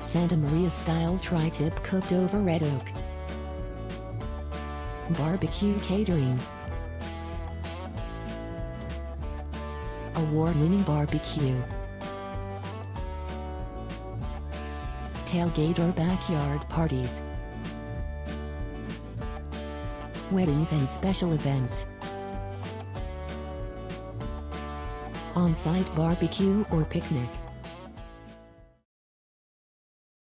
Santa Maria style tri-tip cooked over red oak. Barbecue catering. Award-winning barbecue. Tailgate or backyard parties. Weddings and special events. On-site barbecue or picnic.